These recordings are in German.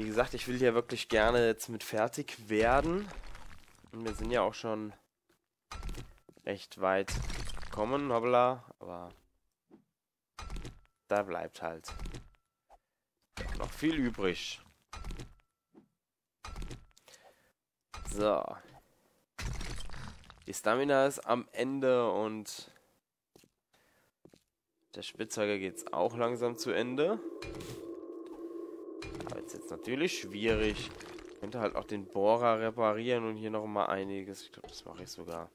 Wie gesagt, ich will hier wirklich gerne jetzt mit fertig werden. Und wir sind ja auch schon recht weit gekommen, hoppla, aber da bleibt halt noch viel übrig. So. Die Stamina ist am Ende und der Spitzhacke geht es auch langsam zu Ende. Aber jetzt, jetzt natürlich schwierig. Ich könnte halt auch den Bohrer reparieren und hier noch mal einiges. Ich glaube, das mache ich sogar.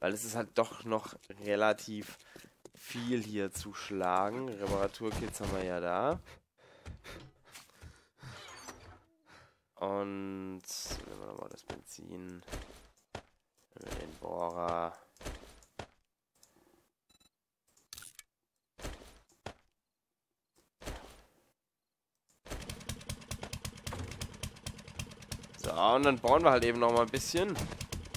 Weil es ist halt doch noch relativ viel hier zu schlagen. Reparaturkits haben wir ja da. Und nehmen wir nochmal das Benzin. Den Bohrer. So, und dann bauen wir halt eben noch mal ein bisschen.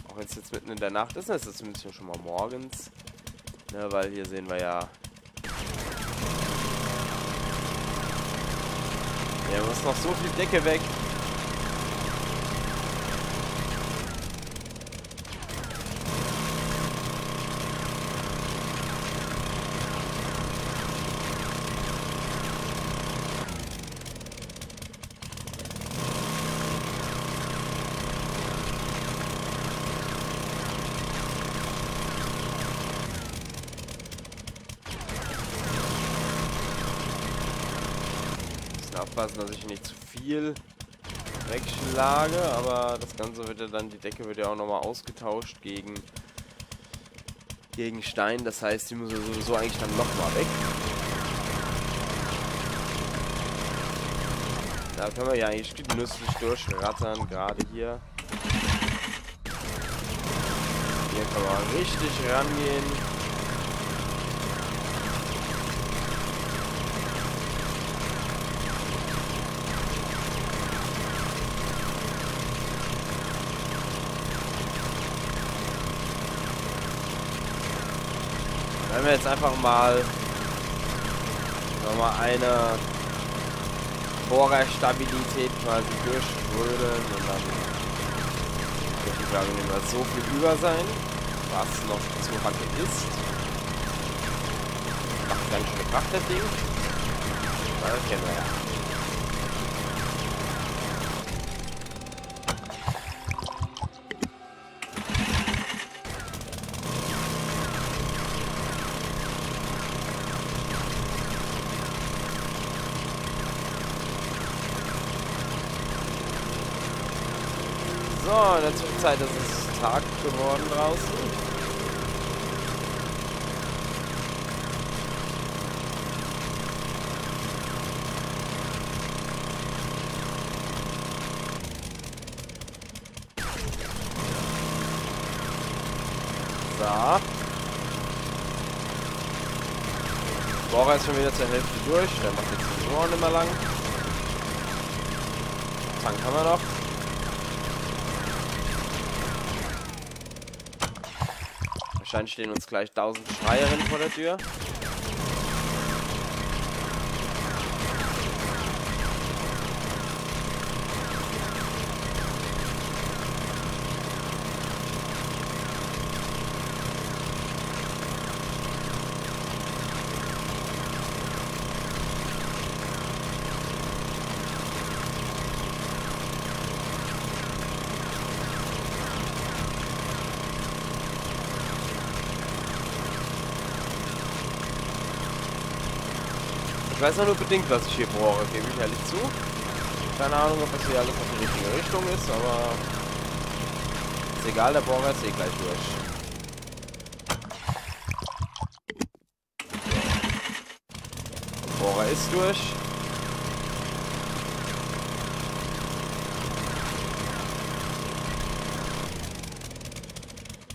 Auch wenn es jetzt mitten in der Nacht ist, ist es zumindest schon mal morgens. Ne, weil hier sehen wir ja... Hier muss noch so viel Decke weg. Aufpassen, dass ich nicht zu viel wegschlage, aber das Ganze wird ja dann, die Decke wird ja auch nochmal ausgetauscht gegen, gegen Stein, das heißt, die muss ja sowieso eigentlich dann nochmal weg. Da können wir ja eigentlich genüsslich durchrattern, gerade hier. Hier kann man richtig rangehen. Wenn wir jetzt einfach mal nochmal eine Bohrerstabilität quasi durchtrödeln und dann würde ich sagen, nehmen wir so viel über sein, was noch zu Hacke ist. Macht ganz schön Kraft, das Ding. Das kennen wir ja. So, in der Zwischenzeit ist es Tag geworden draußen. Bohrer ist schon wieder zur Hälfte durch. Der macht jetzt auch nicht mehr lang. Tank haben wir noch. Wahrscheinlich stehen uns gleich 1000 Schreierinnen vor der Tür. Weiß auch nur bedingt, was ich hier brauche, gebe ich ehrlich zu. Keine Ahnung, ob das hier alles auf die richtige Richtung ist, aber ist egal, der Bohrer ist eh gleich durch. Der Bohrer ist durch.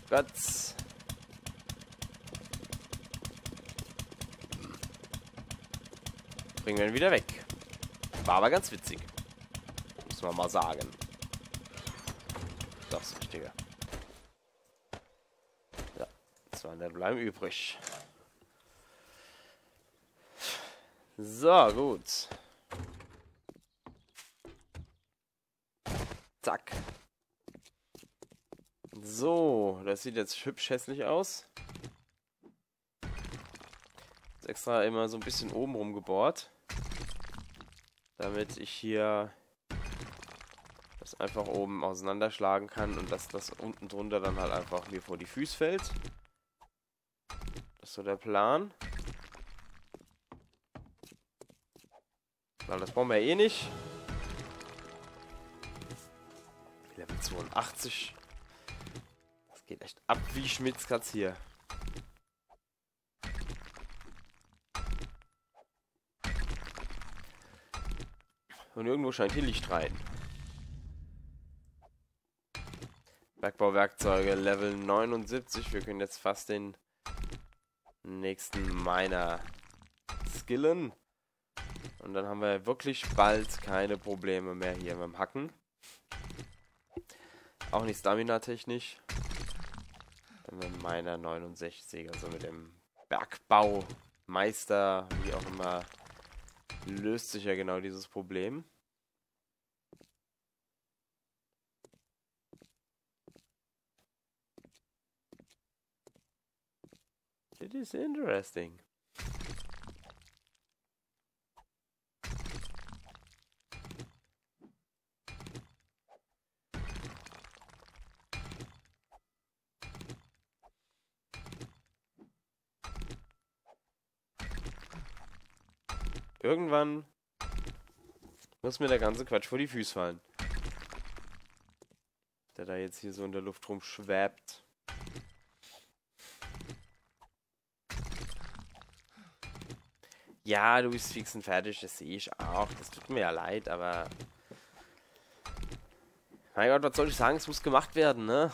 Gott. Bringen wir ihn wieder weg. War aber ganz witzig. Muss man mal sagen. Das ist Richtige. Ja, zwei Level bleiben übrig. So, gut. Zack. So, das sieht jetzt hübsch hässlich aus. Ist extra immer so ein bisschen oben rum gebohrt. Damit ich hier das einfach oben auseinanderschlagen kann und dass das unten drunter dann halt einfach mir vor die Füße fällt. Das ist so der Plan. Weil das brauchen wir eh nicht. Level 82. Das geht echt ab wie Schmitzkatz hier. Und irgendwo scheint hier Licht rein. Bergbauwerkzeuge, Level 79. Wir können jetzt fast den nächsten Miner skillen. Und dann haben wir wirklich bald keine Probleme mehr hier dem Hacken. Auch nicht Stamina-technisch. Dann mit meiner 69, also mit dem Bergbaumeister, wie auch immer, löst sich ja genau dieses Problem. It is interesting. Irgendwann muss mir der ganze Quatsch vor die Füße fallen. Der da jetzt hier so in der Luft rumschwebt. Ja, du bist fix und fertig, das sehe ich auch. Das tut mir ja leid, aber... Mein Gott, was soll ich sagen? Es muss gemacht werden, ne?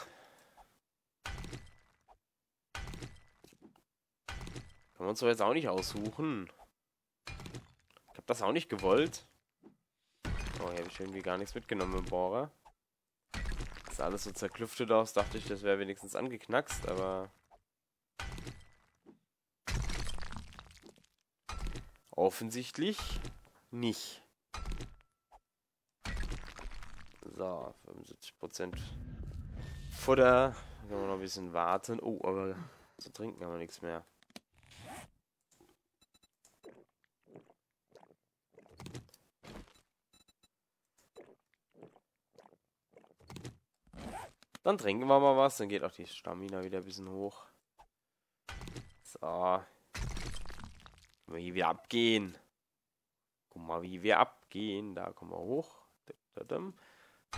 Können wir uns doch jetzt auch nicht aussuchen das auch nicht gewollt. Oh, hier habe ich irgendwie gar nichts mitgenommen im Bohrer. Das ist alles so zerklüftet aus. Dachte ich, das wäre wenigstens angeknackst, aber... Offensichtlich nicht. So, 75% Futter. Können wir noch ein bisschen warten. Oh, aber zu trinken haben wir nichts mehr. Dann trinken wir mal was, dann geht auch die Stamina wieder ein bisschen hoch. So. Wir hier wieder abgehen. Guck mal, wie wir abgehen. Da kommen wir hoch. Dann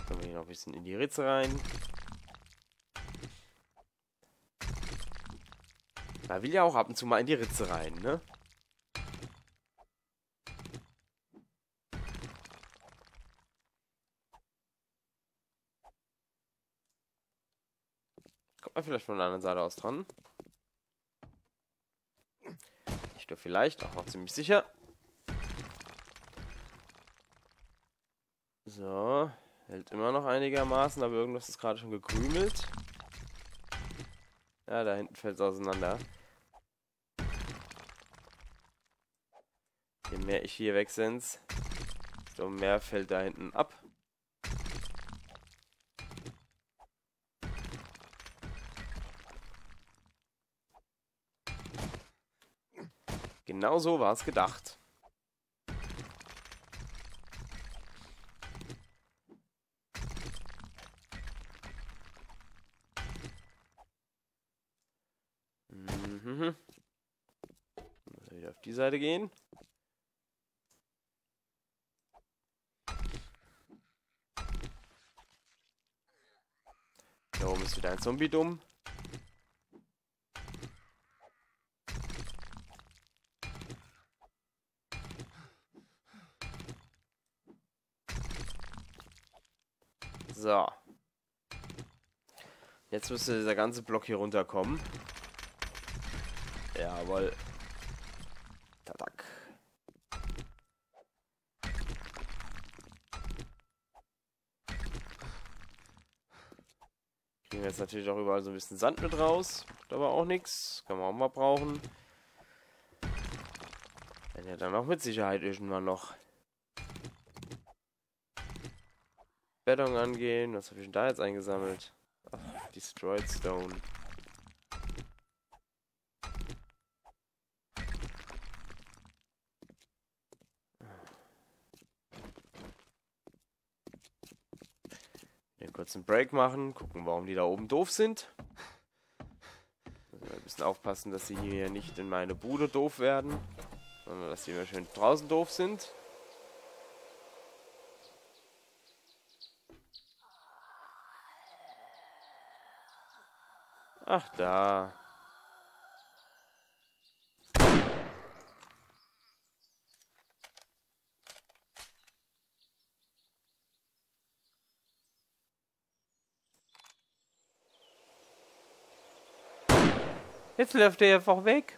wir hier noch ein bisschen in die Ritze rein. Da will ja auch ab und zu mal in die Ritze rein, ne? Kommt vielleicht von der anderen Seite aus dran. Nicht nur vielleicht, auch noch ziemlich sicher. So, hält immer noch einigermaßen, aber irgendwas ist gerade schon gekrümelt. Ja, da hinten fällt es auseinander. Je mehr ich hier wegsense, desto mehr fällt da hinten ab. Genau so war es gedacht. Mhm. Wieder auf die Seite gehen. Da oben ist wieder ein Zombie dumm. So. Jetzt müsste dieser ganze Block hier runterkommen. Jawohl. Tadak. Kriegen wir jetzt natürlich auch überall so ein bisschen Sand mit raus. Aber auch nichts. Kann man auch mal brauchen. Wenn ja dann auch mit Sicherheit irgendwann noch. Beton angehen. Was habe ich denn da jetzt eingesammelt? Destroyed Stone. Hier kurz einen Break machen, gucken, warum die da oben doof sind. Ein bisschen aufpassen, dass sie hier nicht in meine Bude doof werden, sondern dass sie immer schön draußen doof sind. Ach, da. Jetzt läuft er einfach weg.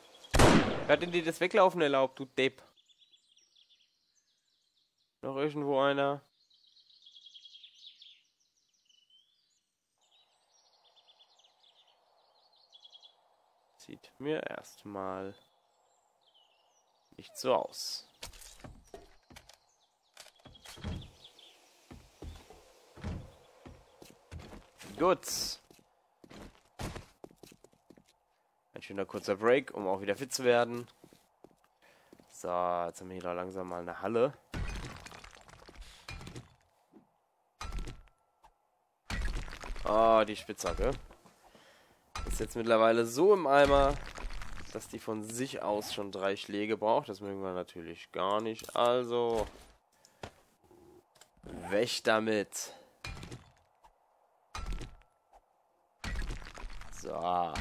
Wer hat denn dir das Weglaufen erlaubt, du Depp? Noch irgendwo einer? Sieht mir erstmal nicht so aus. Gut. Ein schöner kurzer Break, um auch wieder fit zu werden. So, jetzt haben wir hier langsam mal eine Halle. Ah, oh, die Spitzhacke jetzt mittlerweile so im Eimer, dass die von sich aus schon drei Schläge braucht. Das mögen wir natürlich gar nicht. Also, weg damit. So.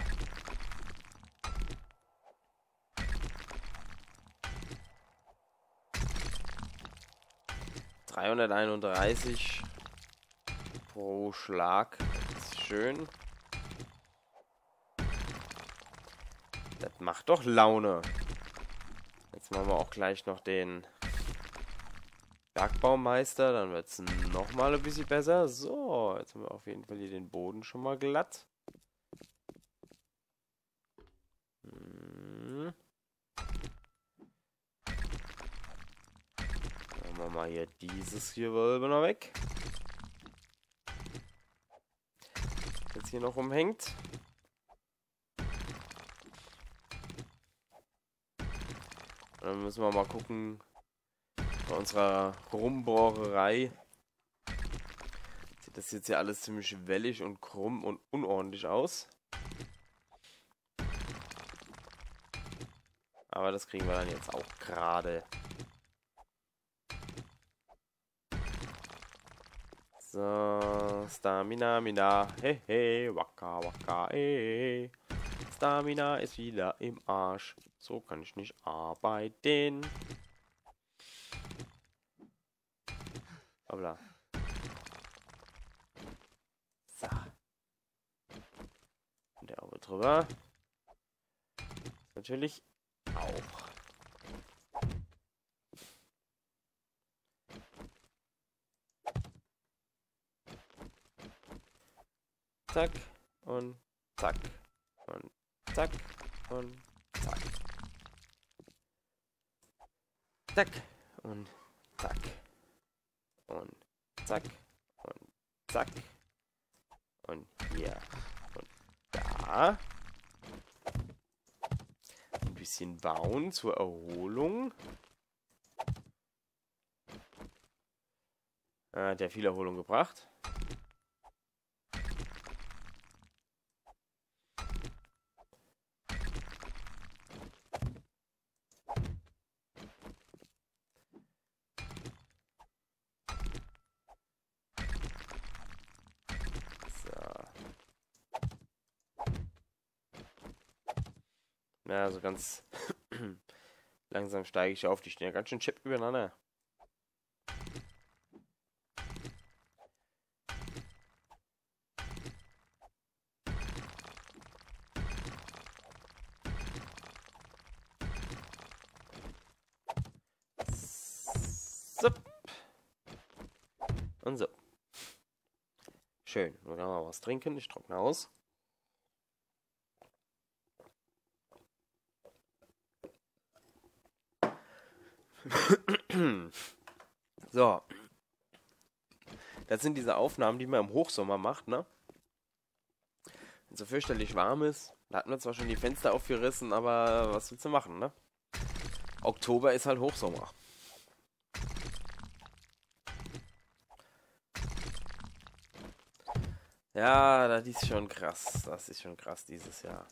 Dreihunderteinunddreißig pro Schlag. Das ist schön. Macht doch Laune. Jetzt machen wir auch gleich noch den Bergbaumeister. Dann wird es nochmal ein bisschen besser. So, jetzt haben wir auf jeden Fall hier den Boden schon mal glatt. Hm. Machen wir mal hier dieses Gewölbe noch weg. Jetzt hier noch umhängt. Dann müssen wir mal gucken bei unserer Rumbohrerei. Sieht das jetzt hier alles ziemlich wellig und krumm und unordentlich aus. Aber das kriegen wir dann jetzt auch gerade. So, Stamina, Mina, hey, hey, waka, waka, hey. Stamina ist wieder im Arsch. So kann ich nicht arbeiten. Hoppla. So. Und der Auge drüber. Natürlich auch. Zack und zack und zack und zack. Zack und zack. Und zack und zack. Und hier und da. Ein bisschen bauen zur Erholung. Äh, der viel Erholung gebracht. Ja, so ganz langsam steige ich auf. Die stehen ja ganz schön chip übereinander. Und so. Schön. Nun kann man was trinken. Ich trockne aus. Das sind diese Aufnahmen, die man im Hochsommer macht, ne? Wenn es so fürchterlich warm ist. Da hatten wir zwar schon die Fenster aufgerissen, aber was willst du machen, ne? Oktober ist halt Hochsommer. Ja, das ist schon krass. Das ist schon krass dieses Jahr.